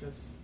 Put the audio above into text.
just